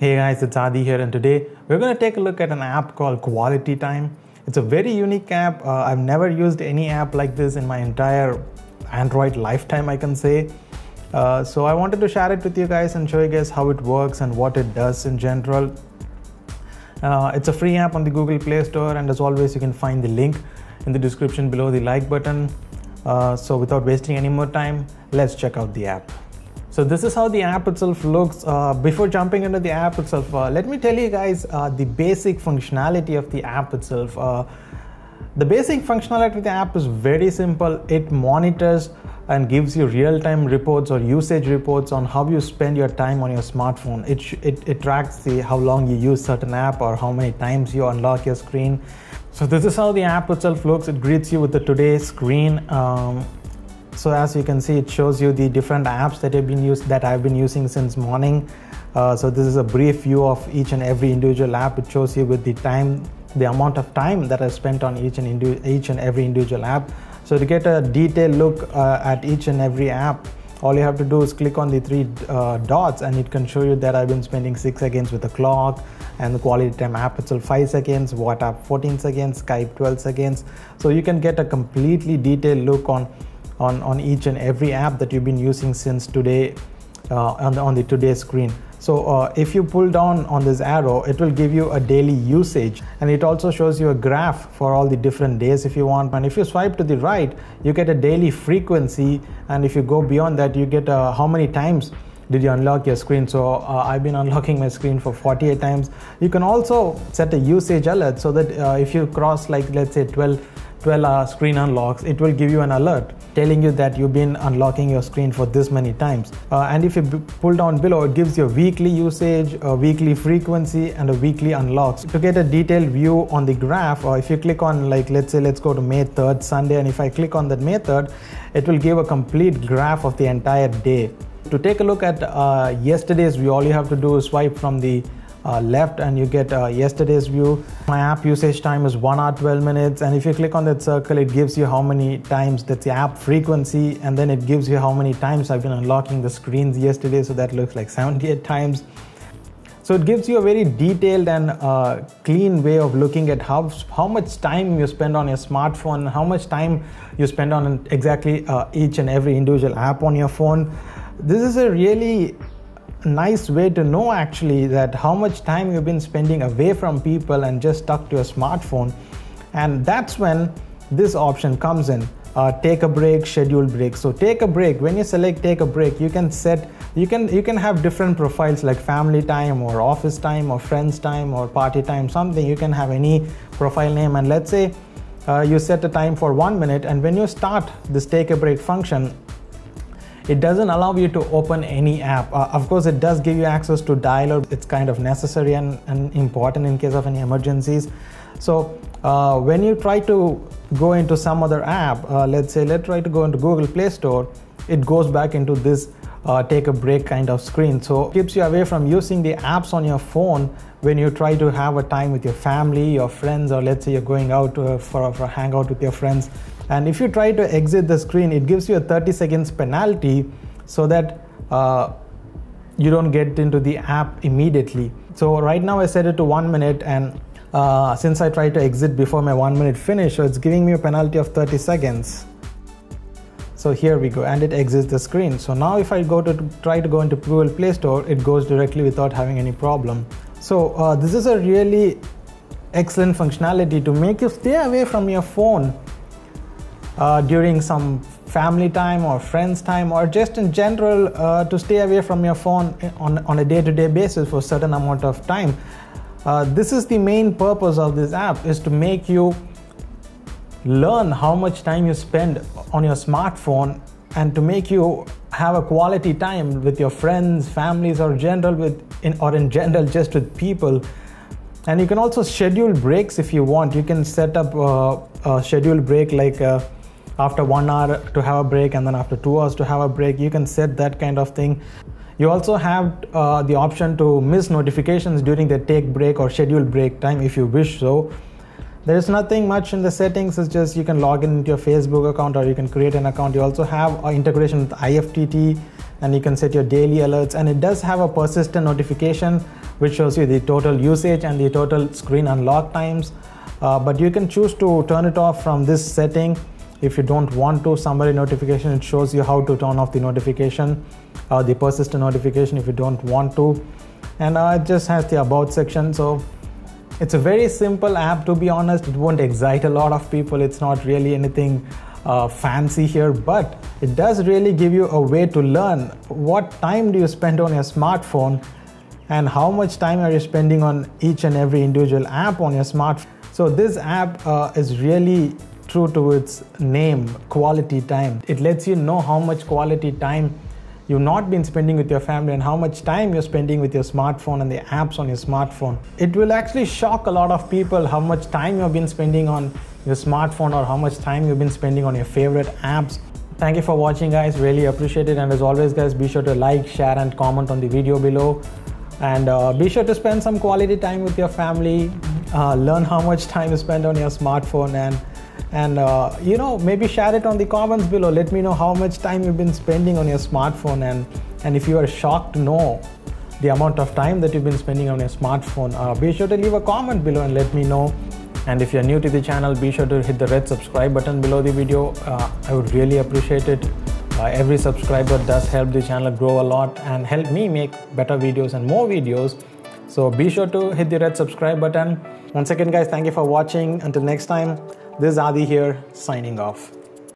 Hey guys, it's Adi here, and today we're going to take a look at an app called Quality Time. It's a very unique app. Uh, I've never used any app like this in my entire Android lifetime, I can say. Uh, so I wanted to share it with you guys and show you guys how it works and what it does in general. Uh, it's a free app on the Google Play Store, and as always, you can find the link in the description below the like button. Uh, so without wasting any more time, let's check out the app. So this is how the app itself looks. Uh, before jumping into the app itself, uh, let me tell you guys uh, the basic functionality of the app itself. Uh, the basic functionality of the app is very simple. It monitors and gives you real-time reports or usage reports on how you spend your time on your smartphone. It, it, it tracks the how long you use certain app or how many times you unlock your screen. So this is how the app itself looks. It greets you with the today screen. Um, so as you can see, it shows you the different apps that have been used that I've been using since morning. Uh, so this is a brief view of each and every individual app. It shows you with the time, the amount of time that I spent on each and each and every individual app. So to get a detailed look uh, at each and every app, all you have to do is click on the three uh, dots and it can show you that I've been spending 6 seconds with the clock and the quality time app itself 5 seconds, WhatsApp 14 seconds, Skype 12 seconds. So you can get a completely detailed look on on, on each and every app that you've been using since today uh, on, the, on the today screen. So uh, if you pull down on this arrow, it will give you a daily usage and it also shows you a graph for all the different days if you want. And if you swipe to the right, you get a daily frequency. And if you go beyond that, you get uh, how many times did you unlock your screen so uh, i've been unlocking my screen for 48 times you can also set a usage alert so that uh, if you cross like let's say 12 12 uh, screen unlocks it will give you an alert telling you that you've been unlocking your screen for this many times. Uh, and if you pull down below it gives you a weekly usage a weekly frequency and a weekly unlocks. To get a detailed view on the graph or if you click on like let's say let's go to may 3rd sunday and if i click on that may 3rd it will give a complete graph of the entire day. To take a look at uh, yesterday's view, all you have to do is swipe from the uh, left and you get uh, yesterday's view. My app usage time is 1 hour 12 minutes and if you click on that circle it gives you how many times that's the app frequency and then it gives you how many times I've been unlocking the screens yesterday so that looks like 78 times. So it gives you a very detailed and uh, clean way of looking at how how much time you spend on your smartphone, how much time you spend on exactly uh, each and every individual app on your phone this is a really nice way to know actually that how much time you've been spending away from people and just stuck to a smartphone. And that's when this option comes in uh, take a break schedule break. So take a break. When you select take a break you can set you can you can have different profiles like family time or office time or friends time or party time something. You can have any profile name. And let's say uh, you set a time for one minute and when you start this take a break function it doesn't allow you to open any app. Uh, of course, it does give you access to dialer. It's kind of necessary and, and important in case of any emergencies. So uh, when you try to go into some other app, uh, let's say let's try to go into Google Play Store, it goes back into this uh, take a break kind of screen. So keeps you away from using the apps on your phone when you try to have a time with your family, your friends, or let's say you're going out uh, for, for a hangout with your friends. And if you try to exit the screen, it gives you a 30 seconds penalty so that uh, you don't get into the app immediately. So right now I set it to one minute and uh, since I tried to exit before my one minute finish, so it's giving me a penalty of 30 seconds. So here we go, and it exits the screen. So now if I go to try to go into Google Play Store, it goes directly without having any problem. So uh, this is a really excellent functionality to make you stay away from your phone uh, during some family time or friends time or just in general uh, to stay away from your phone on, on a day-to-day basis for a certain amount of time. Uh, this is the main purpose of this app is to make you learn how much time you spend on your smartphone and to make you have a quality time with your friends families or general with in, or in general just with people. And you can also schedule breaks if you want. You can set up uh, a schedule break like uh, after one hour to have a break and then after two hours to have a break. You can set that kind of thing. You also have uh, the option to miss notifications during the take break or schedule break time if you wish so there is nothing much in the settings. It's just you can log in into your facebook account or you can create an account. You also have an integration with IFTTT and you can set your daily alerts. And it does have a persistent notification which shows you the total usage and the total screen unlock times. Uh, but you can choose to turn it off from this setting. If you don't want to summary notification it shows you how to turn off the notification uh, the persistent notification if you don't want to. And uh, it just has the about section. So it's a very simple app to be honest it won't excite a lot of people it's not really anything uh, fancy here but it does really give you a way to learn what time do you spend on your smartphone and how much time are you spending on each and every individual app on your smartphone so this app uh, is really true to its name, quality time. It lets you know how much quality time you've not been spending with your family and how much time you're spending with your smartphone and the apps on your smartphone. It will actually shock a lot of people how much time you've been spending on your smartphone or how much time you've been spending on your favorite apps. Thank you for watching guys, really appreciate it and as always guys be sure to like, share and comment on the video below and uh, be sure to spend some quality time with your family uh, learn how much time you spend on your smartphone and and uh, you know maybe share it on the comments below. Let me know how much time you've been spending on your smartphone and and if you are shocked to know the amount of time that you've been spending on your smartphone. Uh, be sure to leave a comment below and let me know. And if you're new to the channel be sure to hit the red subscribe button below the video. Uh, i would really appreciate it. Uh, every subscriber does help the channel grow a lot and help me make better videos and more videos. So be sure to hit the red subscribe button. Once again guys thank you for watching. Until next time this is adi here signing off